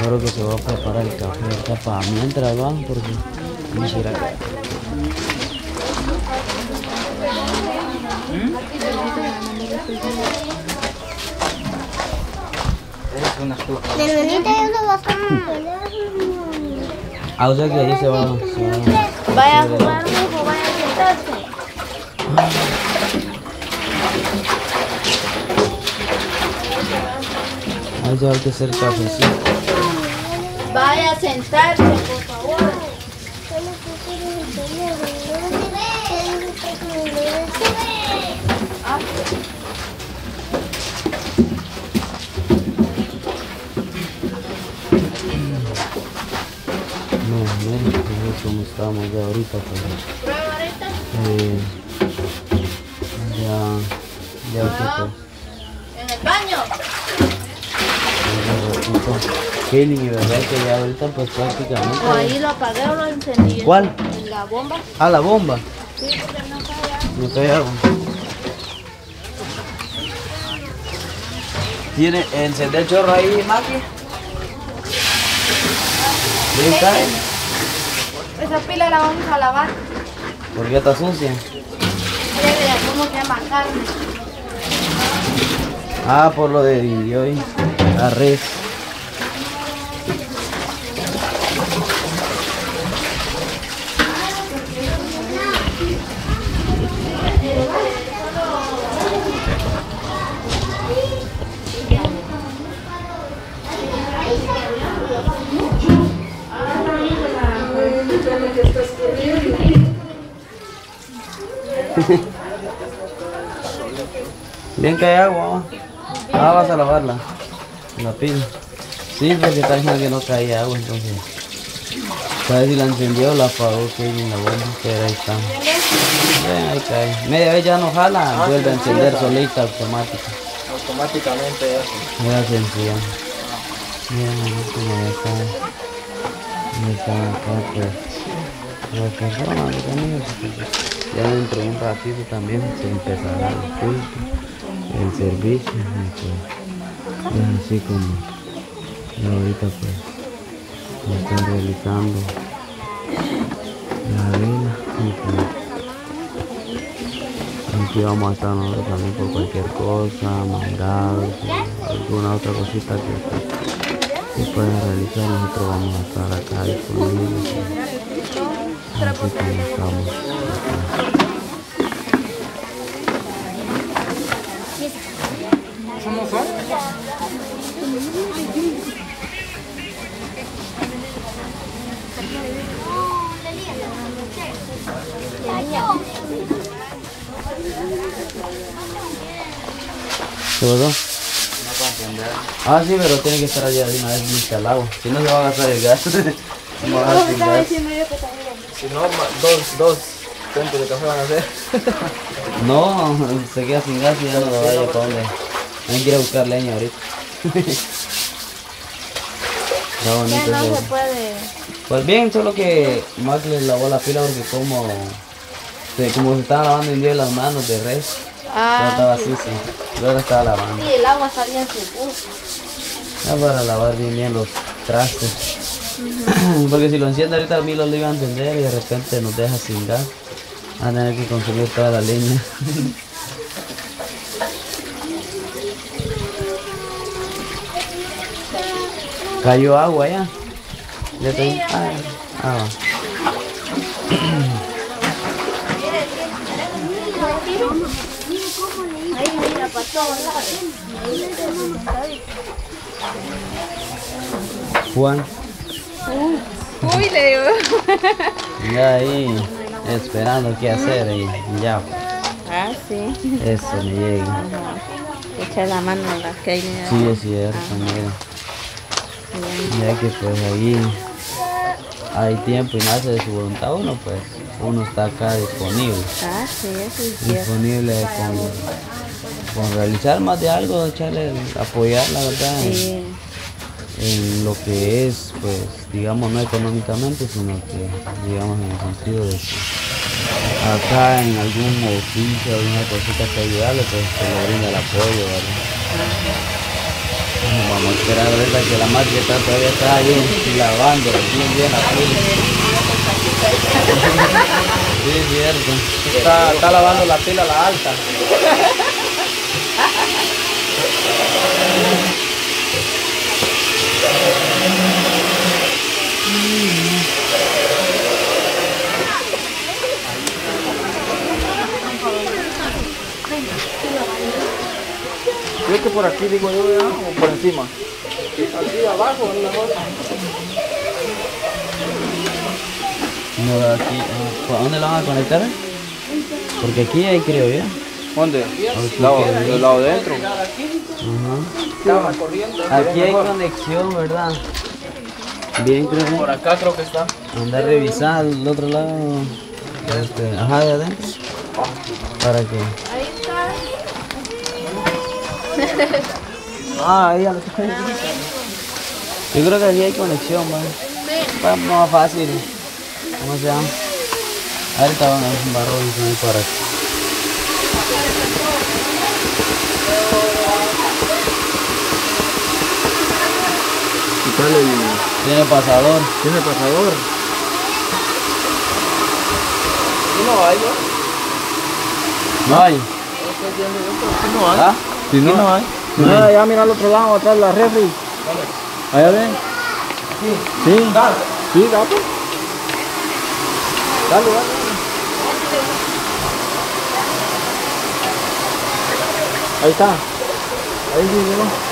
Creo que se va a preparar el café ahorita para mientras van porque no se irá a caer. Es una. Ah, o sea que ahí se va. Se va. Vaya a jugar, mijo, vaya a sentarse. Ahí se va a hacer cafecito. A sentarse, por favor. No, miren, es como estamos ya ahorita. Pues, Prueba ahorita. eh, ya, ya ahorita. En el baño. Feeling y verdad que ya ahorita pues prácticamente. O ahí lo apagué o lo encendí. ¿Cuál? En la bomba. Ah, la bomba. Sí, porque no falla. No cae agua. ¿Tiene encender chorro ahí, Maki? ¿Sí cae? Esa pila la vamos a lavar. Porque está sucia. Mira carne. Ah, por lo de dividió y la res. Bien que hay agua. Ah, vas a lavarla. La pila. Sí, porque está diciendo que no caía agua, entonces. ¿Sabes si la encendió o la apagó? Que en la pero ahí está. Ahí cae. Media vez ya no jala, vuelve a encender solita, automática. Automáticamente. Mira. Mira, ya está. Ya está acá, pues. Las personas, los amigos, pues, Ya dentro de un ratito también se empezará el culto, el servicio. y pues, es así como ahorita pues lo están realizando la vela. y pues, Aquí vamos a estar nosotros también por cualquier cosa, mandados, alguna otra cosita que, pues, que realizar. Nosotros vamos a estar acá disponibles. Así como estamos. acá. ¿Qué pasó? No puedo entender. Ah, sí, pero tiene que estar allá de una vez lista al agua. Si no, se va a gastar el gas. Se va a gastar el gas. Si no, dos, dos centros de café van a hacer. No, se queda sin gas y ya no lo vaya para dónde. Hay que ir a buscar leña ahorita. Está bonito Ya no eso. se puede. Pues bien, solo que Max le lavó la pila porque como como se estaba lavando en día las manos de res, Ah, estaba sucio. Luego estaba lavando. sí, el agua salía en su pulso. Ya para lavar bien bien los trastes. Porque si lo enciende ahorita a mí lo iba a encender y de repente nos deja sin gas. Va a tener que consumir toda la leña. Cayó agua ya. Ya ahí. Ah, ah. Ahí mira para todos lados. Juan, Uy, le digo. ya ahí esperando qué hacer y ya. Ah, sí. Eso me llega. Echa la mano a la que hay. Sí, es cierto, mira. Ya que pues ahí hay tiempo y nace de su voluntad uno, pues uno está acá disponible. Ah, sí, eso es. Disponible con, con realizar más de algo, echarle, apoyar la verdad en, Sí. en lo que es, pues digamos no económicamente, sino que digamos en el sentido de que acá en algún oficio, alguna cosita que ayudarle, pues se le brinda el apoyo, ¿verdad? Vamos a esperar ahorita que la máquina todavía está ahí lavando, bien bien la pila. Sí, es cierto. Está, está lavando la pila la alta. Creo que por aquí digo yo, ¿verdad? o por encima. Aquí abajo, en la cosa. No, aquí, ah, ¿por dónde la van a conectar? Porque aquí hay creo ya. ¿Dónde? Aquí Lado, que- del lado de dentro. Aquí hay conexión, ¿verdad? Bien, creo Por que acá creo que está. andar revisando el otro lado. Este, ajá, de adentro. ¿Para qué? Ahí está. Ah, ahí lo estoy Yo creo que aquí hay conexión, ¿vale? Va más fácil. ¿Cómo se llama? Ahorita van a un barro y se para aquí. Quítale el... Tiene pasador. ¿Tiene pasador? ¿Y no hay, no? No hay. no hay. ¿Ah? Si Aquí no hay. Ah, ya mira al otro lado, atrás de la refri. Allá ven. Sí. Sí. Sí, gato. Dale, dale. Ahí está. Ahí sí, llegó.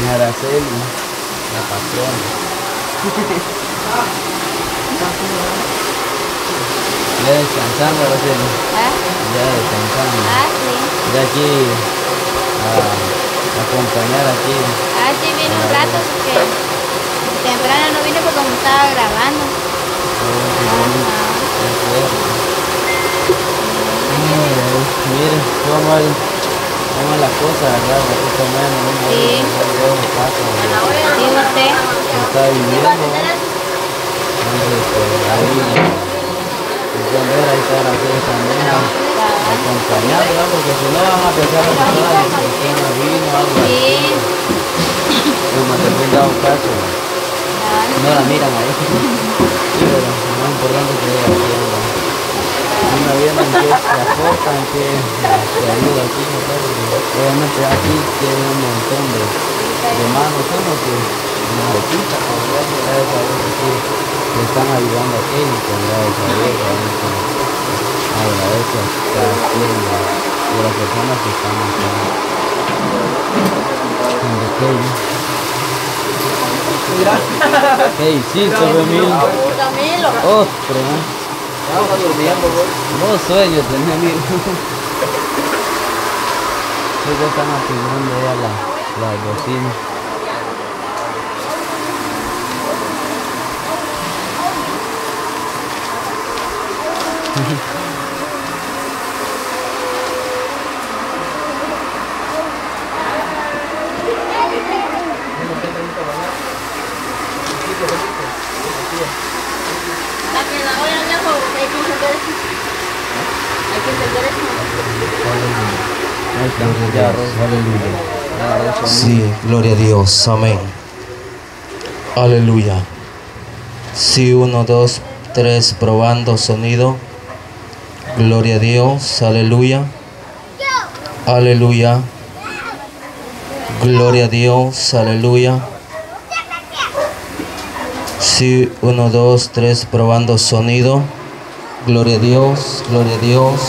Mi Araceli, la patrona. Ya descansando, Araceli. ¿Ah? Ya descansando. Ah, sí. Ya aquí a, a acompañar aquí. Ah, sí, vine un rato porque temprano no vine porque como estaba grabando. Ajá. Mire, cómo, el, cómo es la cosa, ¿verdad? Aquí tomando un está viviendo. Entonces, pues, ahí, pueden ver, ahí está la también, acompañando, ¿verdad? Porque si no van a pensar en que usted no vino algo así, han dado caso, no la miran ahí. Sí, pero lo más importante es que ella. Una vienen que se aportan, que se ayuda aquí, ¿verdad? Porque obviamente aquí tiene un montón de, de manos, uno que necesita, pues, gracias a a sí, que están ayudando aquí, y con gracias a Dios, agradezco a cada quien de, las personas que están acá en pequeño. ¿Qué hiciste, Remil? Camilo. Otro, ¿eh? Estamos durmiendo, güey. Vos sueños tenés, amigo. Sí, ya están activando ya la, la bocina. La que la voy a hacer porque hay que encender eso. Hay que encender eso. Ahí está, ya arroz. Ya arroz. Sí, gloria a Dios, amén. Aleluya. Sí, uno, dos, tres, probando sonido. Gloria a Dios, aleluya. Aleluya. Gloria a Dios, aleluya. Sí, uno, dos, tres, probando sonido. Gloria a Dios, gloria a Dios.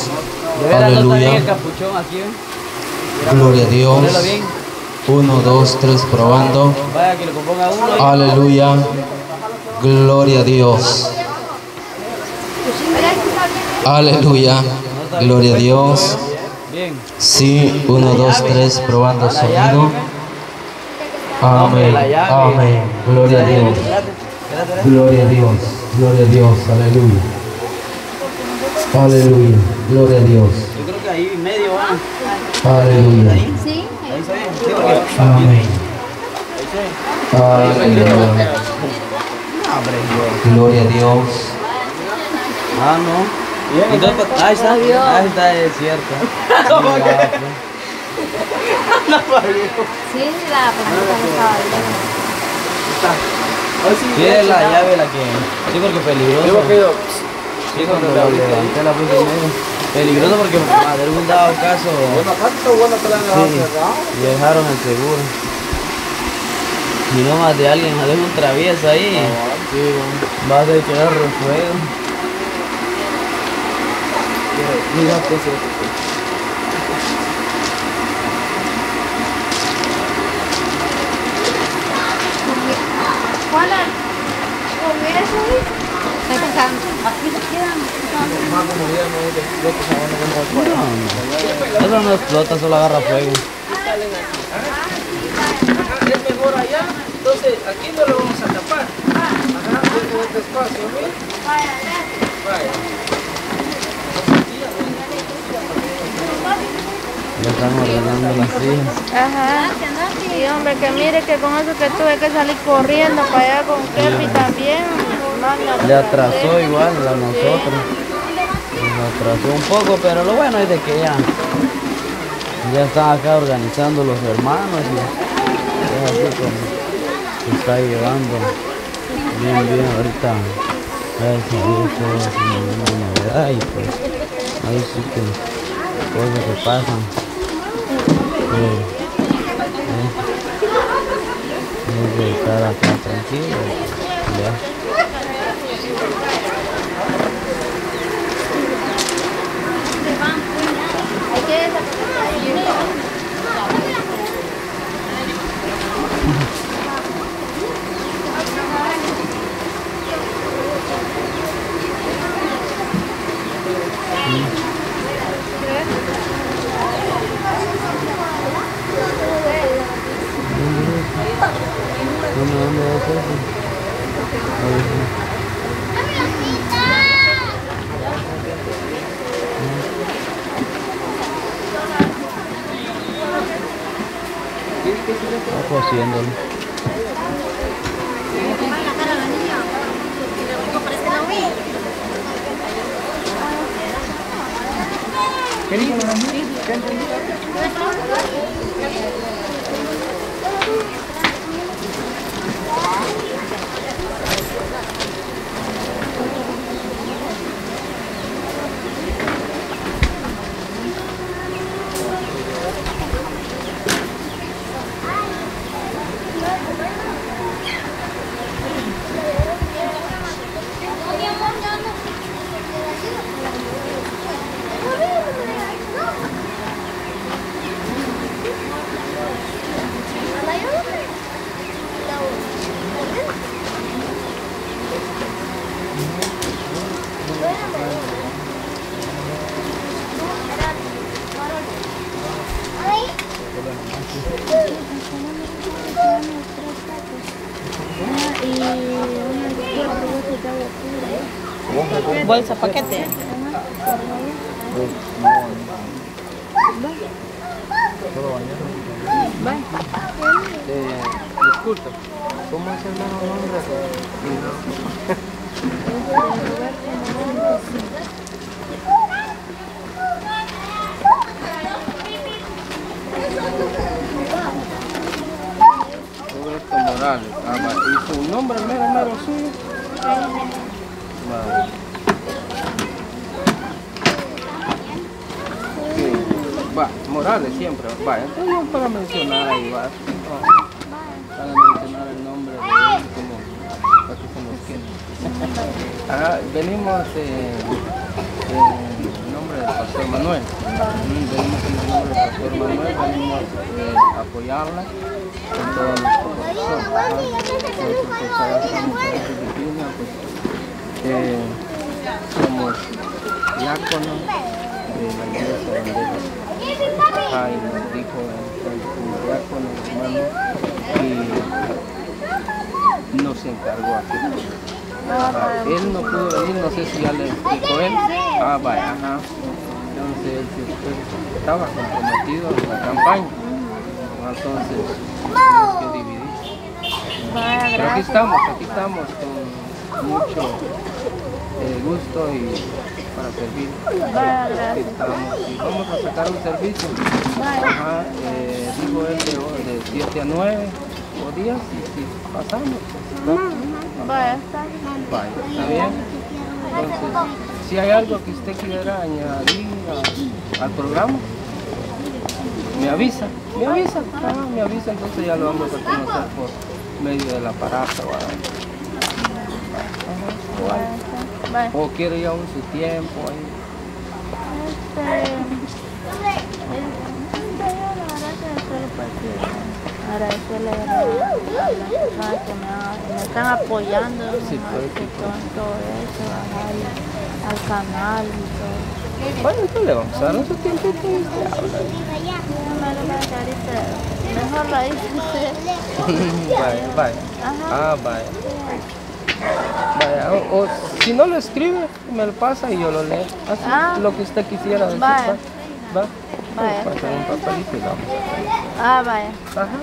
Bien el Aleluya. capuchón aquí, ¿eh? Gloria a Dios. Ponelo bien. Uno, dos, tres, probando. Vaya que componga uno. Aleluya. Gloria a Dios. Aleluya. Gloria a Dios. Bien. Sí, uno, dos, tres, probando sonido. Amén. Amén. Gloria a Dios. Gloria a Dios. Gloria a Dios. Aleluya. Aleluya. Gloria a Dios. Yo creo que ahí medio va. Aleluya. Sí, Ahí Amén. Aleluya. Gloria a Dios. Ah, no. Entonces, ahí está, ahí está, es cierto. Pues. Sí, la no estaba bien. Tiene la llave la que. Sí, porque peligroso. Sí, cuando levanté la puse. Peligroso porque a de un dado caso. Bueno, acá está bueno que la han dejado Sí, cerrado. y dejaron el seguro. Y no más de alguien, un travieso ahí. Sí, Va a tener que dar refuego. Mira, pues eso, se quedan. No no No, no. Eso no explota, solo agarra fuego. es mejor allá, entonces aquí no lo vamos a tapar. Ajá, este espacio, ¿ves? Vaya. Ya están ordenando las sillas. Ajá. Y hombre, que mire que con eso que tuve que salir corriendo para allá con Kepi también. Le atrasó igual a nosotros. Nos atrasó un poco, pero lo bueno es de que ya, ya están acá organizando los hermanos y es así como se está llevando bien, bien ahorita. A Dios todo es una novedad y pues ahí sí que cosas que pasan. Eh, eh, es de estar acá tranquilo. y Ya. Hay que desaparecer. ¿Dónde, dónde es eso? Ahí sí. Está cociéndolo. Bolsa, paquete. Eh, disculpa, ¿cómo es el mejor nombre? Roberto Morales. Ah. ¿Y su nombre mero, mero suyo? Vale. Va, Morales siempre. Va, entonces para mencionar ahí va. Para mencionar el nombre de él como se nos quede. Ajá, venimos eh, en nombre del pastor Manuel. Mm, Venimos en el nombre del pastor Manuel, venimos eh, a apoyarla con todo nuestro corazón. Estamos en Filipinas, pues eh, somos diáconos de la iglesia Ajá, y nos dijo el, diácono, hermano, y nos encargó aquí. Ajá, Él no pudo venir, no sé si ya le explicó él. Ah, vaya, ajá. Entonces él estaba comprometido en la campaña. Entonces, tuvimos que dividir. Pero aquí estamos, aquí estamos con mucho eh, gusto y para servir. Estamos, y vamos a sacar un servicio. Vaya. Ajá, eh, dijo él de, de 7 a 9 o días y si pasamos. Vaya, está bien. Entonces, si hay algo que usted quiera añadir a- al programa, me avisa, me avisa, ah, me avisa, entonces ya lo vamos a conocer por medio del aparato. ¿verdad? Ajá, o quiere ya un su tiempo ahí. Este, este, solo pues agradecerle a, la- a las que me, me están apoyando Sí, ¿no? pues, que sí, todo, eso, ajá, al canal y todo. Bueno, entonces le vamos a dar. Déjame ver que mejor lo hice usted. Vaya, vaya. Ajá. Ah, vaya. Vaya, o, o si no lo escribe, me lo pasa y yo lo leo. Así, Ah. lo que usted quisiera decir. Vaya. Va. Va. Vaya. Pasa un papelito y vamos a. Ah, vaya. Ajá.